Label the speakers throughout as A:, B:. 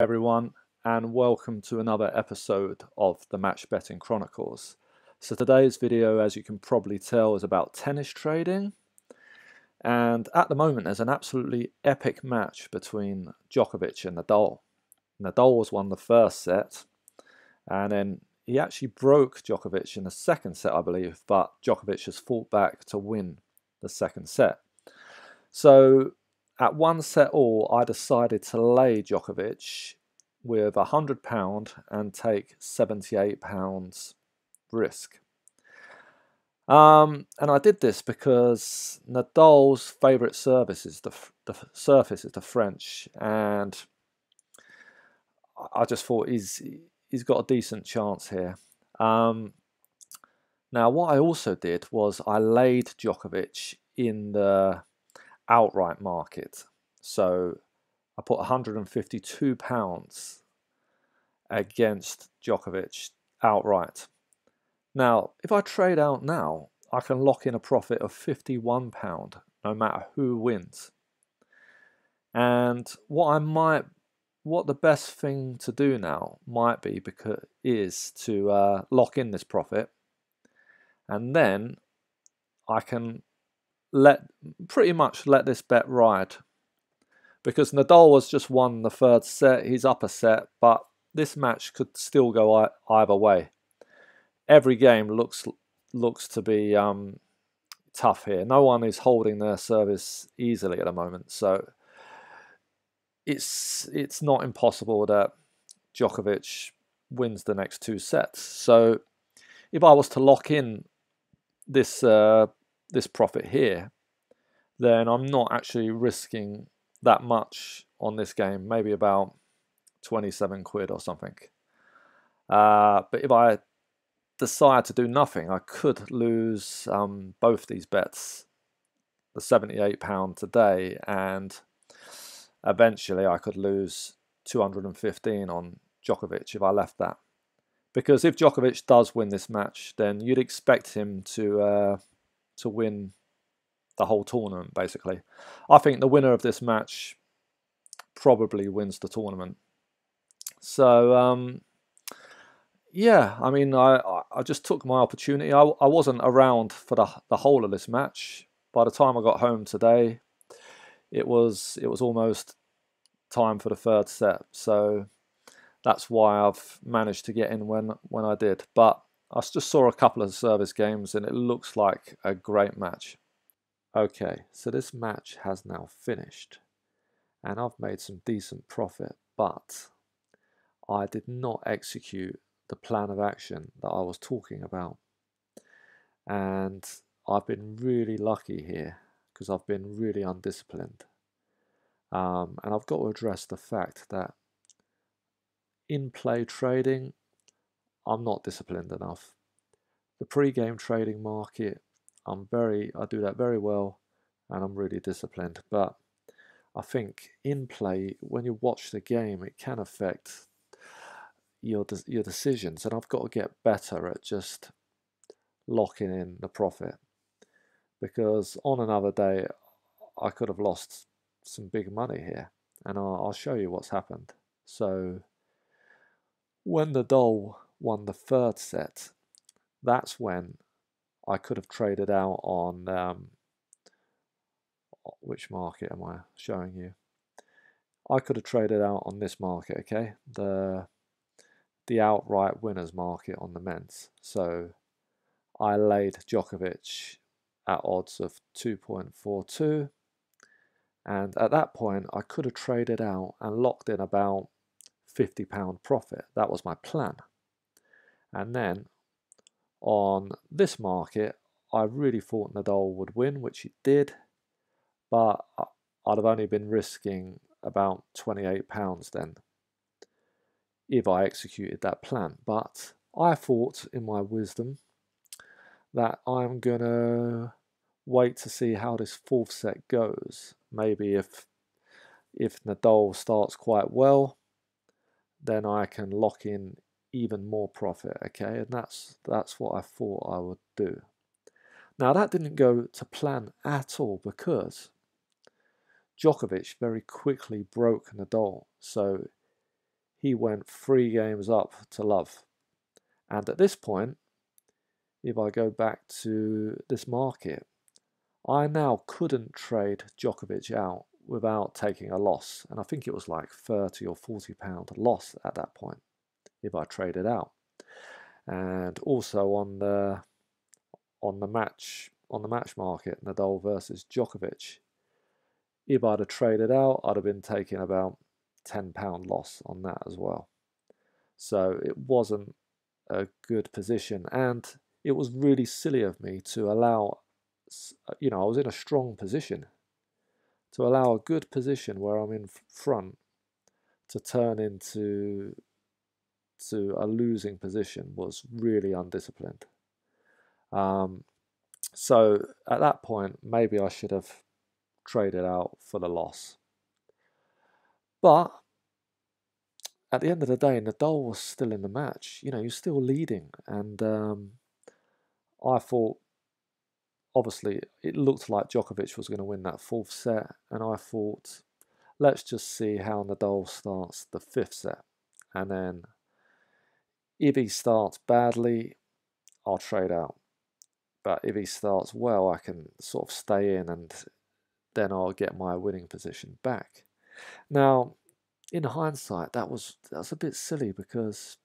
A: everyone, and welcome to another episode of the Match Betting Chronicles. So, today's video, as you can probably tell, is about tennis trading. And at the moment, there's an absolutely epic match between Djokovic and Nadal. Nadal was won the first set, and then he actually broke Djokovic in the second set, I believe, but Djokovic has fought back to win the second set. So at one set all, I decided to lay Djokovic with a hundred pound and take seventy eight pounds risk. Um, and I did this because Nadal's favourite service is the, the surface is the French, and I just thought he's he's got a decent chance here. Um, now, what I also did was I laid Djokovic in the outright market. So I put 152 pounds against Djokovic outright. Now, if I trade out now, I can lock in a profit of 51 pound no matter who wins. And what I might what the best thing to do now might be because is to uh, lock in this profit and then I can let pretty much let this bet ride. Because Nadal has just won the third set he's up a set but this match could still go either way. Every game looks looks to be um, tough here. No one is holding their service easily at the moment so it's it's not impossible that Djokovic wins the next two sets. So if I was to lock in this uh, this profit here, then I'm not actually risking that much on this game. Maybe about 27 quid or something. Uh, but if I decide to do nothing, I could lose um, both these bets, the 78 pound today and eventually I could lose 215 on Djokovic if I left that. Because if Djokovic does win this match, then you'd expect him to uh, to win the whole tournament. Basically, I think the winner of this match probably wins the tournament. So um, yeah, I mean, I I just took my opportunity. I I wasn't around for the the whole of this match. By the time I got home today, it was it was almost time for the third set. So that's why I've managed to get in when when I did. But I just saw a couple of service games and it looks like a great match. Okay, so this match has now finished and I've made some decent profit, but I did not execute the plan of action that I was talking about. And I've been really lucky here because I've been really undisciplined. Um, and I've got to address the fact that in play trading, I'm not disciplined enough. The pre game trading market, I'm very, I do that very well and I'm really disciplined. But I think in play, when you watch the game, it can affect your your decisions, and I've got to get better at just locking in the profit because on another day I could have lost some big money here, and I'll, I'll show you what's happened. So, when Nadal won the third set, that's when I could have traded out on um, which market am I showing you? I could have traded out on this market, okay? The the outright winners market on the men's. So I laid Djokovic at odds of 2.42 and at that point, I could have traded out and locked in about £50 profit. That was my plan. And then on this market, I really thought Nadal would win, which he did, but I'd have only been risking about £28 then if I executed that plan. But I thought, in my wisdom, that I'm going to wait to see how this fourth set goes. Maybe if if Nadal starts quite well, then I can lock in even more profit. Okay, and that's that's what I thought I would do. Now that didn't go to plan at all because Djokovic very quickly broke Nadal. So he went three games up to love. And at this point, if I go back to this market, I now couldn't trade Djokovic out without taking a loss. And I think it was like 30 or 40 pound loss at that point if I traded out. And also on the on the match on the match market, Nadal versus Djokovic. If I'd have traded out, I'd have been taking about ten pound loss on that as well. So it wasn't a good position, and it was really silly of me to allow. You know, I was in a strong position to allow a good position where I'm in front to turn into to a losing position was really undisciplined. Um, so at that point, maybe I should have traded out for the loss. But at the end of the day, Nadal was still in the match. You know, you're still leading, and um, I thought, obviously, it looked like Djokovic was going to win that fourth set, and I thought, let's just see how Nadal starts the fifth set, and then if he starts badly, I'll trade out. But if he starts well, I can sort of stay in and then I'll get my winning position back. Now, in hindsight, that was that's a bit silly because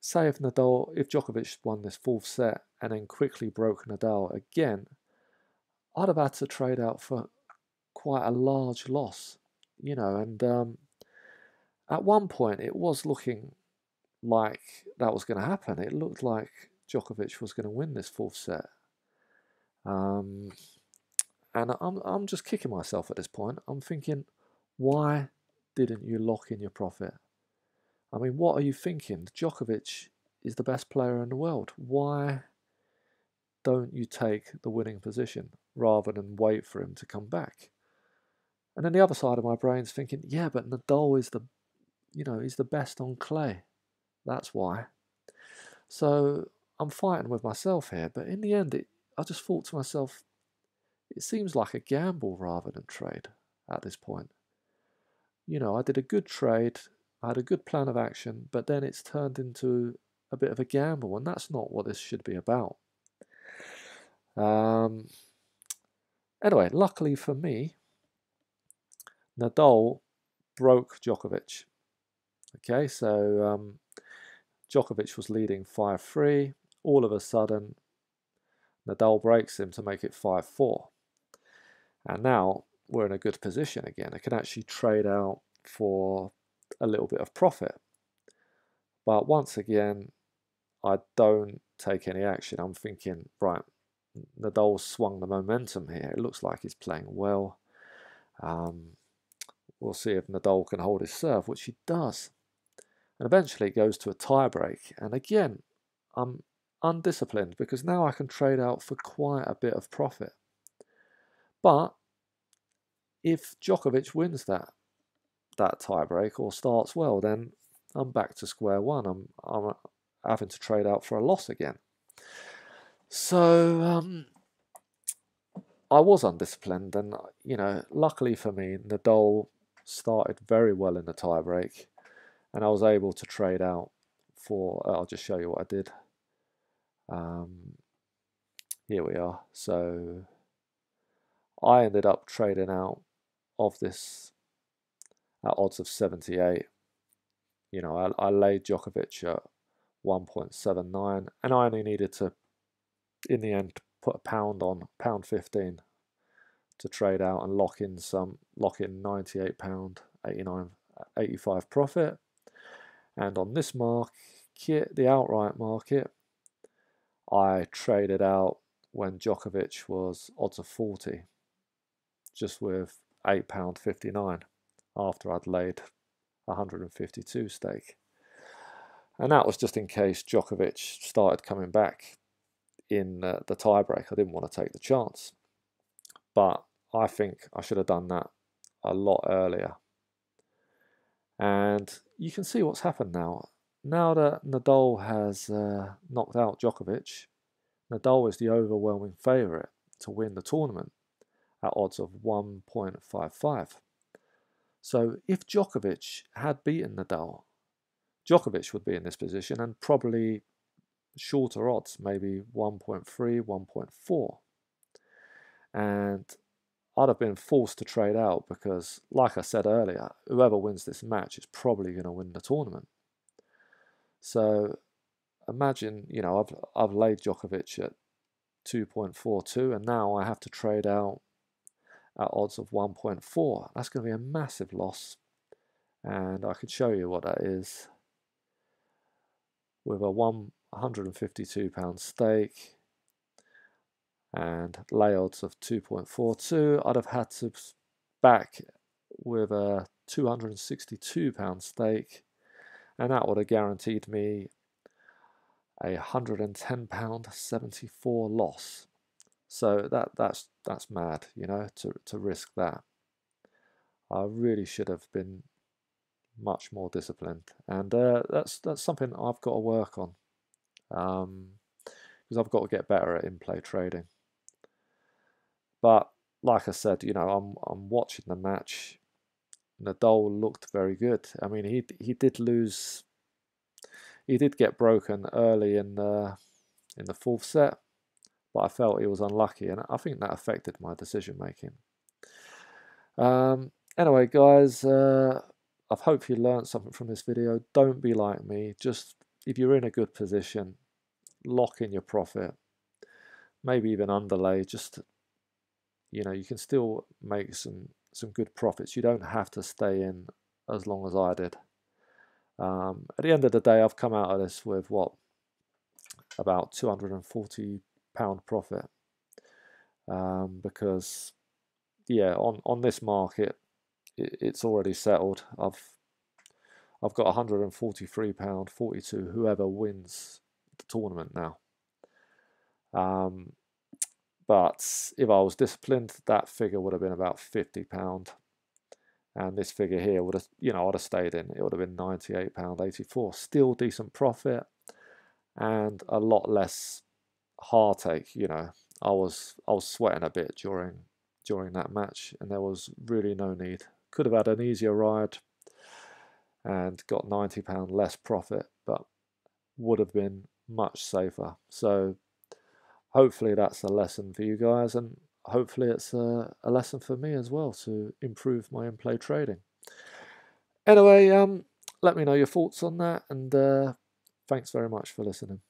A: say if Nadal, if Djokovic won this fourth set and then quickly broke Nadal again, I'd have had to trade out for quite a large loss, you know. And um, at one point, it was looking like that was going to happen. It looked like Djokovic was going to win this fourth set. Um, and I'm, I'm just kicking myself at this point. I'm thinking, why didn't you lock in your profit? I mean, what are you thinking? Djokovic is the best player in the world. Why don't you take the winning position rather than wait for him to come back? And then the other side of my brain's thinking, yeah, but Nadal is the, you know, he's the best on clay. That's why. So I'm fighting with myself here, but in the end, it, I just thought to myself, it seems like a gamble rather than trade at this point. You know, I did a good trade, I had a good plan of action, but then it's turned into a bit of a gamble, and that's not what this should be about. Um, anyway, luckily for me, Nadal broke Djokovic. Okay, so um, Djokovic was leading 5 3. All of a sudden, Nadal breaks him to make it 5 4. And now we're in a good position again. I can actually trade out for a little bit of profit. But once again, I don't take any action. I'm thinking, right, Nadal swung the momentum here. It looks like he's playing well. Um, we'll see if Nadal can hold his serve, which he does. And eventually it goes to a tiebreak. And again, I'm undisciplined because now I can trade out for quite a bit of profit. But if Djokovic wins that that tiebreak or starts well, then I'm back to square one. I'm I'm having to trade out for a loss again. So um, I was undisciplined, and you know, luckily for me, Nadal started very well in the tiebreak and I was able to trade out for, uh, I'll just show you what I did. Um, here we are. So I ended up trading out of this at odds of 78. You know, I, I laid Djokovic at 1.79 and I only needed to, in the end, put a pound on, pound 15 to trade out and lock in some, lock in 98 pound, 89, 85 profit. And on this market, the outright market, I traded out when Djokovic was odds of 40, just with £8.59 after I'd laid 152 stake. And that was just in case Djokovic started coming back in uh, the tiebreak. I didn't want to take the chance. But I think I should have done that a lot earlier. And you can see what's happened now. Now that Nadal has uh, knocked out Djokovic, Nadal is the overwhelming favourite to win the tournament at odds of 1.55. So if Djokovic had beaten Nadal, Djokovic would be in this position and probably shorter odds, maybe 1.3, 1.4. And I'd have been forced to trade out because, like I said earlier, whoever wins this match is probably going to win the tournament. So imagine, you know, I've, I've laid Djokovic at 2.42 and now I have to trade out at odds of 1.4. That's going to be a massive loss. And I can show you what that is with a 152 pound stake and lay odds of 2.42 I'd have had to back with a 262 pound stake and that would have guaranteed me a 110 pound 74 loss so that that's that's mad you know to to risk that I really should have been much more disciplined, and uh, that's that's something I've got to work on because um, I've got to get better at in-play trading. But like I said, you know, I'm I'm watching the match. Nadal looked very good. I mean, he he did lose. He did get broken early in the in the fourth set, but I felt he was unlucky, and I think that affected my decision making. Um, anyway, guys. Uh, I've hopefully learned something from this video. Don't be like me. Just if you're in a good position, lock in your profit. Maybe even underlay. Just you know, you can still make some some good profits. You don't have to stay in as long as I did. Um, at the end of the day, I've come out of this with what about 240 pound profit um, because yeah, on on this market it's already settled. I've I've got 143 pound 42. Whoever wins the tournament now. Um, but if I was disciplined, that figure would have been about 50 pound, and this figure here would have, you know, I'd have stayed in. It would have been 98 pound 84. Still decent profit, and a lot less heartache. You know, I was I was sweating a bit during during that match, and there was really no need could have had an easier ride and got £90 less profit, but would have been much safer. So hopefully that's a lesson for you guys and hopefully it's a, a lesson for me as well to improve my in-play trading. Anyway, um, let me know your thoughts on that and uh, thanks very much for listening.